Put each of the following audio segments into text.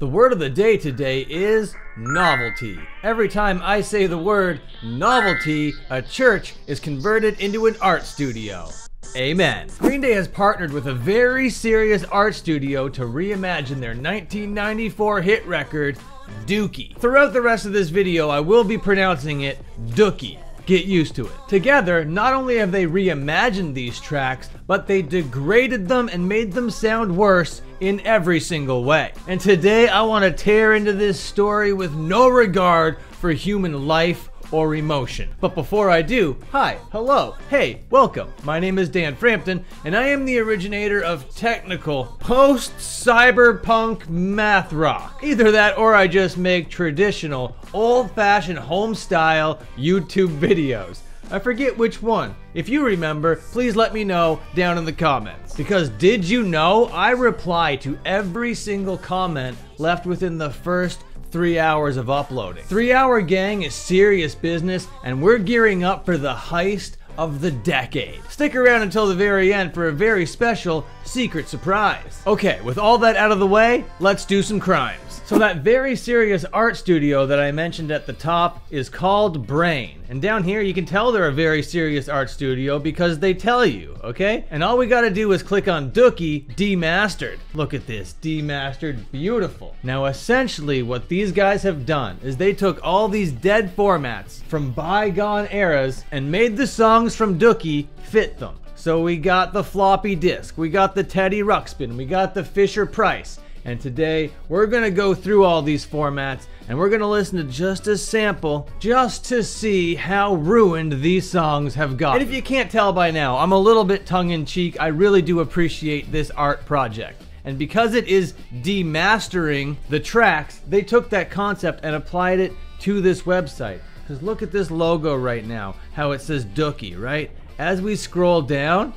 The word of the day today is novelty. Every time I say the word novelty, a church is converted into an art studio. Amen. Green Day has partnered with a very serious art studio to reimagine their 1994 hit record, Dookie. Throughout the rest of this video, I will be pronouncing it Dookie. Get used to it. Together, not only have they reimagined these tracks, but they degraded them and made them sound worse in every single way. And today I want to tear into this story with no regard for human life or emotion. But before I do, hi, hello, hey, welcome. My name is Dan Frampton, and I am the originator of technical post cyberpunk math rock. Either that or I just make traditional, old fashioned home style YouTube videos. I forget which one. If you remember, please let me know down in the comments. Because did you know I reply to every single comment left within the first three hours of uploading. Three Hour Gang is serious business, and we're gearing up for the heist of the decade. Stick around until the very end for a very special secret surprise. Okay, with all that out of the way, let's do some crimes. So that very serious art studio that I mentioned at the top is called Brain. And down here you can tell they're a very serious art studio because they tell you, okay? And all we gotta do is click on Dookie Demastered. Look at this, demastered, beautiful. Now essentially what these guys have done is they took all these dead formats from bygone eras and made the songs from Dookie fit them. So we got the floppy disk, we got the Teddy Ruxpin, we got the Fisher Price, and today we're to go through all these formats and we're to listen to just a sample just to see how ruined these songs have got. And if you can't tell by now, I'm a little bit tongue in cheek. I really do appreciate this art project. And because it is demastering the tracks, they took that concept and applied it to this website. Because look at this logo right now, how it says Dookie, right? As we scroll down,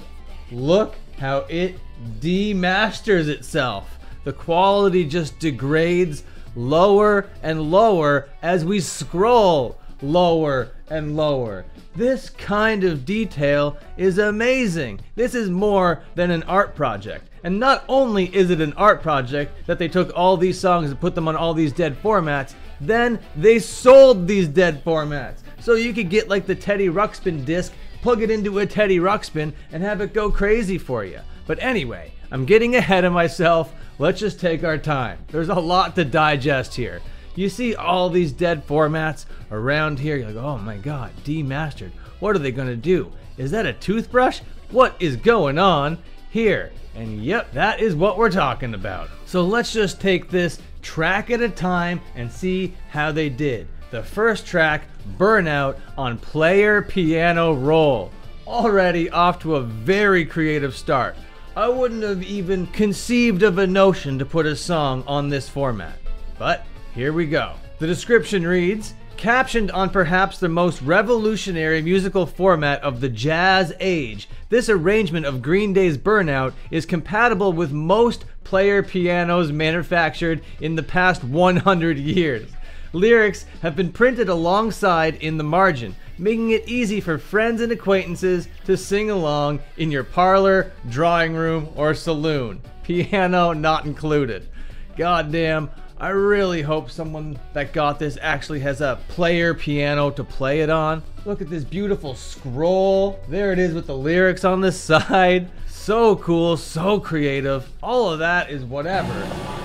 look how it demasters itself the quality just degrades lower and lower as we scroll lower and lower. This kind of detail is amazing. This is more than an art project. And not only is it an art project that they took all these songs and put them on all these dead formats, then they sold these dead formats. So you could get like the Teddy Ruxpin disc, plug it into a Teddy Ruxpin, and have it go crazy for you. But anyway, I'm getting ahead of myself. Let's just take our time. There's a lot to digest here. You see all these dead formats around here. You're like, oh my god, demastered. What are they gonna do? Is that a toothbrush? What is going on here? And yep, that is what we're talking about. So let's just take this track at a time and see how they did. The first track, Burnout, on Player Piano Roll. Already off to a very creative start. I wouldn't have even conceived of a notion to put a song on this format. But here we go. The description reads Captioned on perhaps the most revolutionary musical format of the jazz age, this arrangement of Green Day's Burnout is compatible with most player pianos manufactured in the past 100 years. Lyrics have been printed alongside in the margin, making it easy for friends and acquaintances to sing along in your parlor, drawing room, or saloon. Piano not included. Goddamn, I really hope someone that got this actually has a player piano to play it on. Look at this beautiful scroll. There it is with the lyrics on the side. So cool, so creative. All of that is whatever.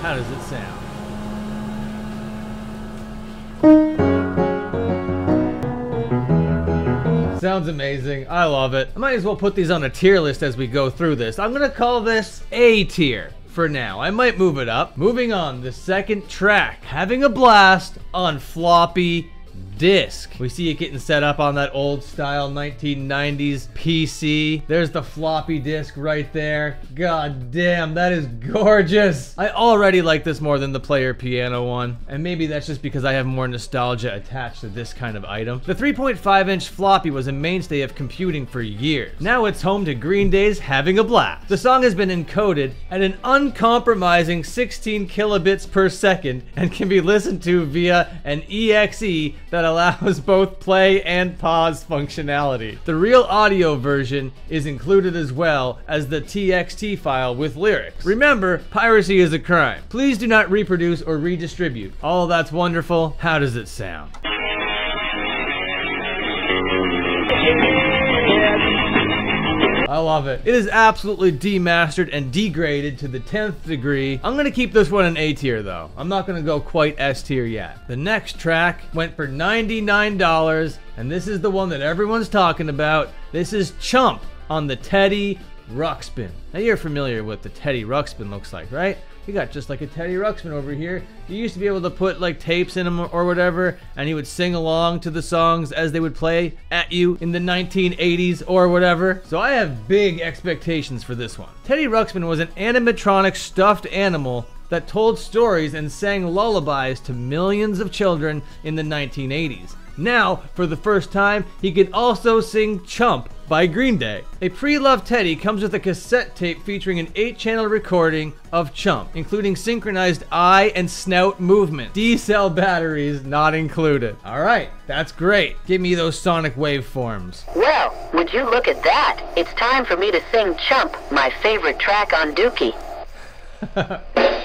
How does it sound? Sounds amazing. I love it. I might as well put these on a tier list as we go through this. I'm gonna call this A tier for now. I might move it up. Moving on, the second track. Having a blast on floppy disc. We see it getting set up on that old style 1990s PC. There's the floppy disk right there. God damn, that is gorgeous. I already like this more than the player piano one. And maybe that's just because I have more nostalgia attached to this kind of item. The 3.5 inch floppy was a mainstay of computing for years. Now it's home to Green Day's Having a Blast. The song has been encoded at an uncompromising 16 kilobits per second and can be listened to via an EXE that allows both play and pause functionality. The real audio version is included as well as the TXT file with lyrics. Remember, piracy is a crime. Please do not reproduce or redistribute. All that's wonderful. How does it sound? I love it. It is absolutely demastered and degraded to the 10th degree. I'm gonna keep this one in A tier though. I'm not gonna go quite S tier yet. The next track went for $99 and this is the one that everyone's talking about. This is Chump on the Teddy Ruxpin. Now you're familiar with the Teddy Ruxpin looks like, right? You got just like a Teddy Ruxpin over here. You used to be able to put like tapes in him or whatever, and he would sing along to the songs as they would play at you in the 1980s or whatever. So I have big expectations for this one. Teddy Ruxpin was an animatronic stuffed animal that told stories and sang lullabies to millions of children in the 1980s. Now, for the first time, he can also sing Chump by Green Day. A pre-loved Teddy comes with a cassette tape featuring an 8-channel recording of Chump, including synchronized eye and snout movement. D-cell batteries not included. Alright, that's great. Give me those sonic waveforms. Well, would you look at that? It's time for me to sing Chump, my favorite track on Dookie.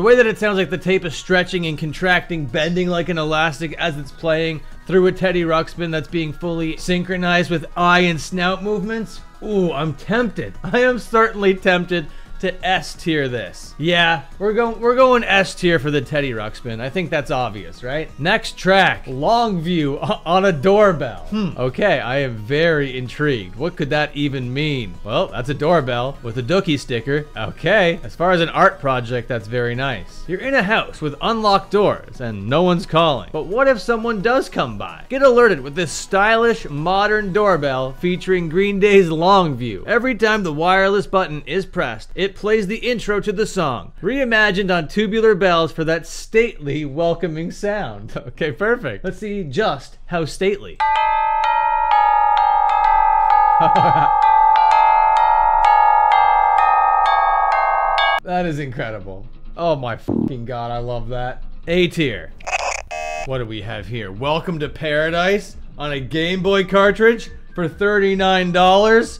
The way that it sounds like the tape is stretching and contracting, bending like an elastic as it's playing through a Teddy Ruxpin that's being fully synchronized with eye and snout movements. Ooh, I'm tempted. I am certainly tempted to S tier this. Yeah, we're going we're going S tier for the Teddy Ruxpin. I think that's obvious, right? Next track, Longview on a doorbell. Hmm. Okay, I am very intrigued. What could that even mean? Well, that's a doorbell with a Dookie sticker. Okay, as far as an art project, that's very nice. You're in a house with unlocked doors and no one's calling. But what if someone does come by? Get alerted with this stylish modern doorbell featuring Green Day's Longview. Every time the wireless button is pressed, it it plays the intro to the song, reimagined on tubular bells for that stately, welcoming sound. Okay, perfect. Let's see just how stately. that is incredible. Oh my fucking god, I love that. A tier. What do we have here? Welcome to Paradise on a Game Boy cartridge for $39?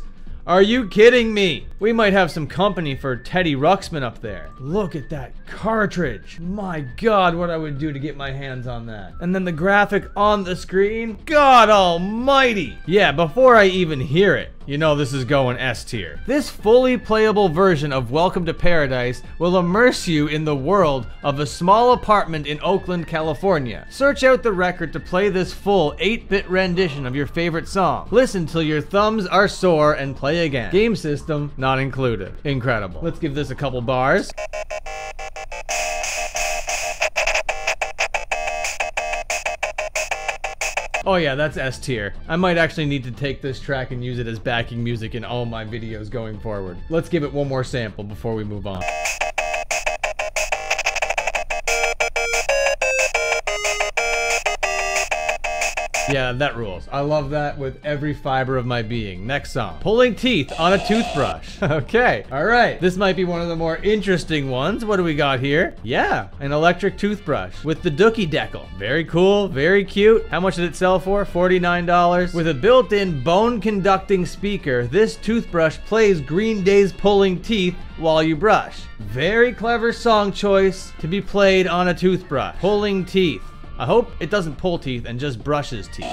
Are you kidding me? We might have some company for Teddy Ruxpin up there. Look at that cartridge. My god, what I would do to get my hands on that. And then the graphic on the screen. God almighty. Yeah, before I even hear it, you know this is going S tier. This fully playable version of Welcome to Paradise will immerse you in the world of a small apartment in Oakland, California. Search out the record to play this full 8-bit rendition of your favorite song. Listen till your thumbs are sore and play again. Game system, not included. Incredible. Let's give this a couple bars. Oh yeah, that's S tier. I might actually need to take this track and use it as backing music in all my videos going forward. Let's give it one more sample before we move on. Yeah, that rules. I love that with every fiber of my being. Next song. Pulling teeth on a toothbrush. okay. All right. This might be one of the more interesting ones. What do we got here? Yeah, an electric toothbrush with the Dookie Decal. Very cool. Very cute. How much did it sell for? $49. With a built-in bone conducting speaker, this toothbrush plays Green Day's Pulling Teeth while you brush. Very clever song choice to be played on a toothbrush. Pulling teeth. I hope it doesn't pull teeth and just brushes teeth.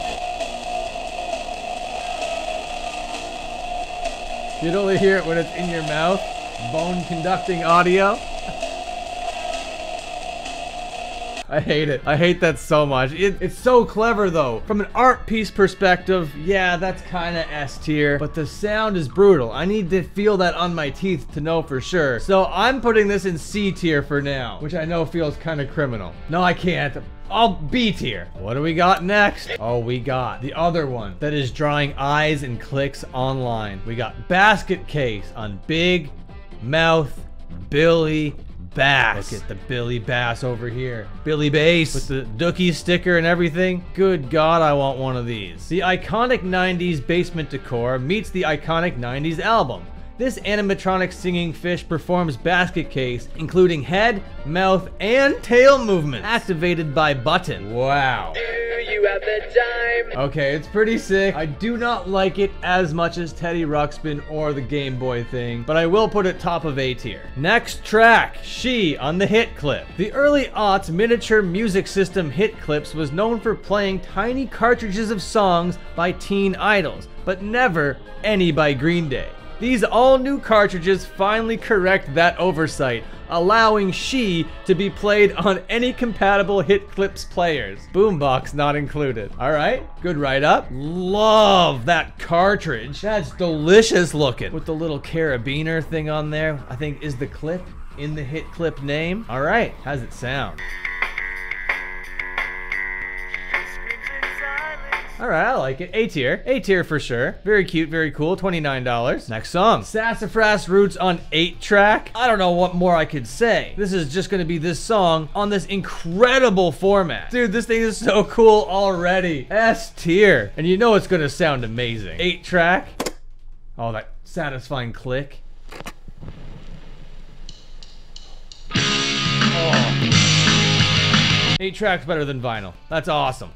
You'd only hear it when it's in your mouth. Bone conducting audio. I hate it. I hate that so much. It, it's so clever though. From an art piece perspective, yeah, that's kind of S tier. But the sound is brutal. I need to feel that on my teeth to know for sure. So I'm putting this in C tier for now, which I know feels kind of criminal. No, I can't. I'll B tier. What do we got next? Oh, we got the other one that is drawing eyes and clicks online. We got Basket Case on Big Mouth Billy Bass. Look at the Billy Bass over here. Billy Bass with the Dookie sticker and everything. Good God, I want one of these. The iconic 90s basement decor meets the iconic 90s album. This animatronic singing fish performs basket case, including head, mouth, and tail movements, activated by button. Wow. Do you have the time? Okay, it's pretty sick. I do not like it as much as Teddy Ruxpin or the Game Boy thing, but I will put it top of A tier. Next track, She on the hit clip. The early aughts miniature music system hit clips was known for playing tiny cartridges of songs by teen idols, but never any by Green Day. These all new cartridges finally correct that oversight, allowing She to be played on any compatible Hit Clips players. Boombox not included. Alright, good write up. Love that cartridge. That's delicious looking. With the little carabiner thing on there, I think is the clip in the Hit Clip name. Alright, how's it sound? All right, I like it. A tier. A tier for sure. Very cute, very cool. $29. Next song. Sassafras Roots on 8 track. I don't know what more I could say. This is just going to be this song on this incredible format. Dude, this thing is so cool already. S tier. And you know it's going to sound amazing. 8 track. Oh, that satisfying click. Oh. Eight tracks better than vinyl. That's awesome.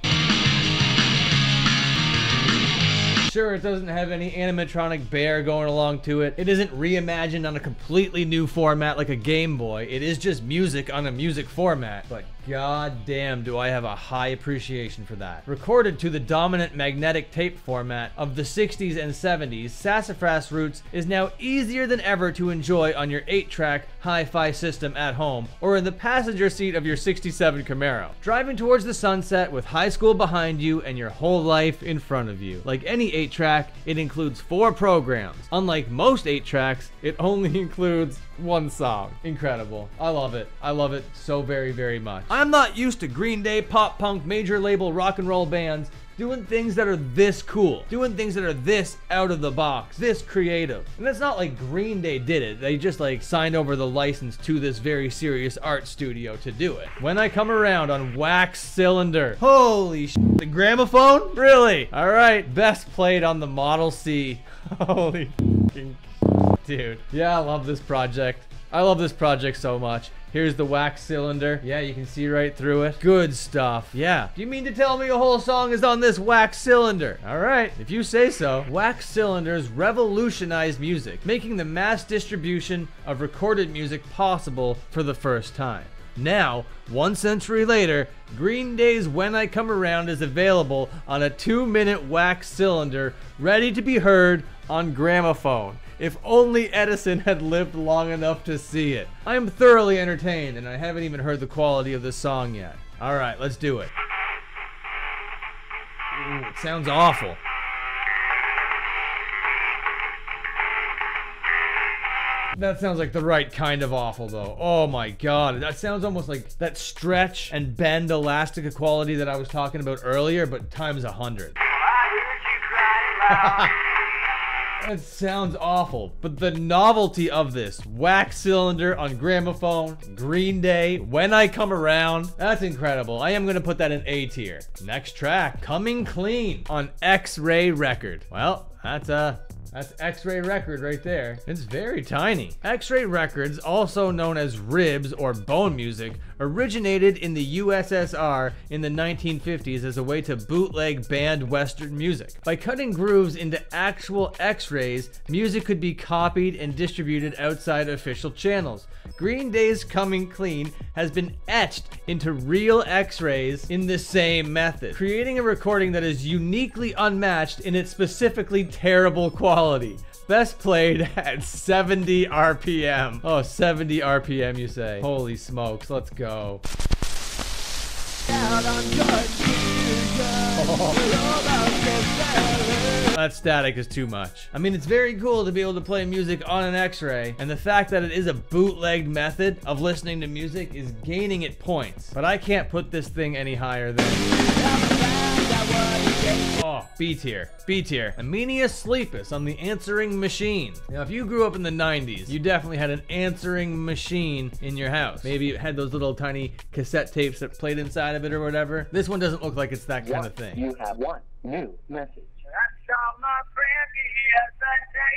Sure, it doesn't have any animatronic bear going along to it. It isn't reimagined on a completely new format like a Game Boy. It is just music on a music format. But god damn, do I have a high appreciation for that. Recorded to the dominant magnetic tape format of the 60s and 70s, Sassafras Roots is now easier than ever to enjoy on your 8-track hi-fi system at home or in the passenger seat of your 67 Camaro. Driving towards the sunset with high school behind you and your whole life in front of you. Like any 8 track, it includes four programs. Unlike most 8 tracks, it only includes one song. Incredible. I love it. I love it so very, very much. I'm not used to Green Day, pop punk, major label rock and roll bands doing things that are this cool, doing things that are this out of the box, this creative. And it's not like Green Day did it. They just like signed over the license to this very serious art studio to do it. When I come around on wax cylinder. Holy sh! The gramophone? Really? All right, best played on the Model C. Holy dude. Yeah, I love this project. I love this project so much. Here's the wax cylinder. Yeah, you can see right through it. Good stuff. Yeah. Do you mean to tell me a whole song is on this wax cylinder? All right, if you say so. Wax cylinders revolutionized music, making the mass distribution of recorded music possible for the first time. Now, one century later, Green Day's When I Come Around is available on a two minute wax cylinder, ready to be heard on gramophone. If only Edison had lived long enough to see it. I am thoroughly entertained, and I haven't even heard the quality of this song yet. Alright, let's do it. Ooh, it sounds awful. That sounds like the right kind of awful, though. Oh my god. That sounds almost like that stretch and bend elastic quality that I was talking about earlier, but times a hundred. That sounds awful, but the novelty of this wax cylinder on gramophone, Green Day, When I Come Around, that's incredible. I am to put that in A tier. Next track, Coming Clean on X Ray Record. Well, that's uh that's X-Ray Record right there. It's very tiny. X-Ray Records, also known as ribs or bone music, originated in the USSR in the 1950s as a way to bootleg banned Western music. By cutting grooves into actual X-rays, music could be copied and distributed outside official channels. Green Day's Coming Clean has been etched into real X-rays in the same method, creating a recording that is uniquely unmatched in its specifically terrible quality. Best played at 70 RPM. Oh, 70 RPM, you say. Holy smokes, let's go. That static is too much. I mean, it's very cool to be able to play music on an X-ray, and the fact that it is a bootlegged method of listening to music is gaining it points. But I can't put this thing any higher than... Oh, B tier. B tier. Emenius Sleepus on the answering machine. Now, if you grew up in the 90s, you definitely had an answering machine in your house. Maybe it had those little tiny cassette tapes that played inside of it or whatever. This one doesn't look like it's that kind of thing. You have one new message. That shall my friend yesterday,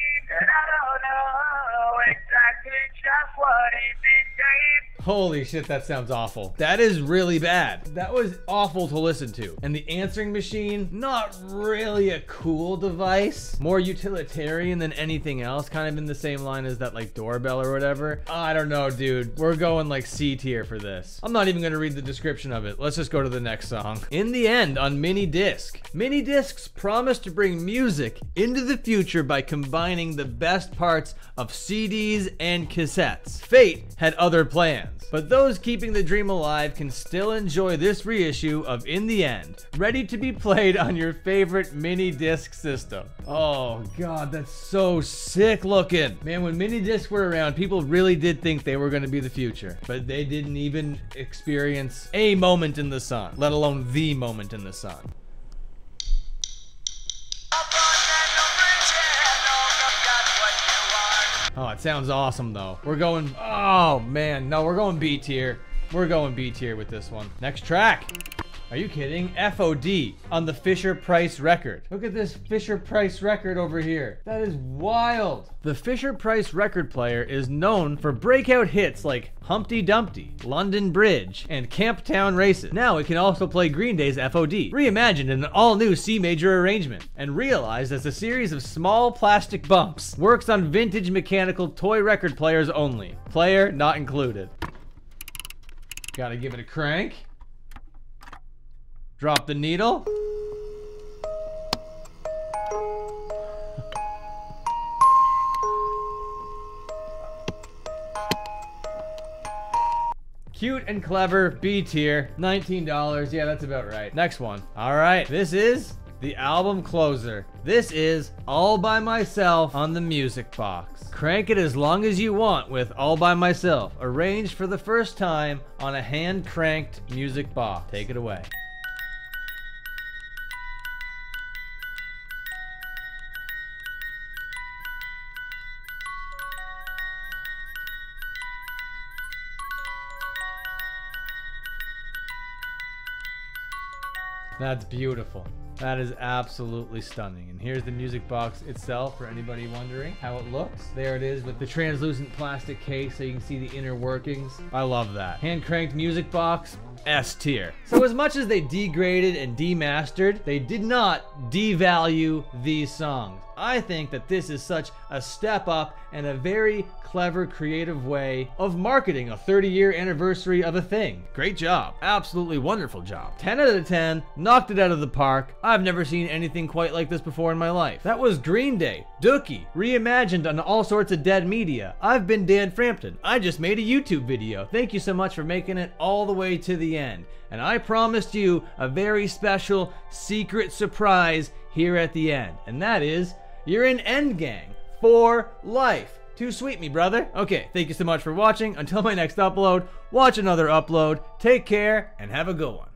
Holy shit, that sounds awful. That is really bad. That was awful to listen to. And the answering machine, not really a cool device. More utilitarian than anything else, kind of in the same line as that like doorbell or whatever. I don't know, dude. We're going like C tier for this. I'm not even gonna read the description of it. Let's just go to the next song. In the end, on mini disc. Mini discs promise to bring music into the future by combining the best parts of CDs and cassettes. Fate had other plans. But those keeping the dream alive can still enjoy this reissue of In the End, ready to be played on your favorite mini disc system. Oh god, that's so sick looking. Man, when mini discs were around, people really did think they were going to be the future, but they didn't even experience a moment in the sun, let alone the moment in the sun. Oh, it sounds awesome though. We're going, oh man, no, we're going B tier. We're going B tier with this one. Next track. Are you kidding? FOD on the Fisher Price record. Look at this Fisher Price record over here. That is wild. The Fisher Price record player is known for breakout hits like Humpty Dumpty, London Bridge, and Camptown Races. Now it can also play Green Day's FOD, reimagined in an all new C major arrangement, and realized as a series of small plastic bumps. Works on vintage mechanical toy record players only. Player not included. Gotta give it a crank. Drop the needle. Cute and clever, B tier, $19. Yeah, that's about right. Next one. All right, this is the album closer. This is All By Myself on the Music Box. Crank it as long as you want with All By Myself, arranged for the first time on a hand cranked music box. Take it away. That's beautiful. That is absolutely stunning. And here's the music box itself for anybody wondering how it looks. There it is with the translucent plastic case so you can see the inner workings. I love that. Hand cranked music box, S tier. So as much as they degraded and demastered, they did not devalue these songs. I think that this is such a step up and a very clever, creative way of marketing a 30 year anniversary of a thing. Great job. Absolutely wonderful job. 10 out of 10, knocked it out of the park. I've never seen anything quite like this before in my life. That was Green Day, Dookie, reimagined on all sorts of dead media. I've been Dan Frampton. I just made a YouTube video. Thank you so much for making it all the way to the end. And I promised you a very special secret surprise here at the end. And that is you're in End Gang for life. Too sweet, me brother. Okay, thank you so much for watching. Until my next upload, watch another upload. Take care and have a good one.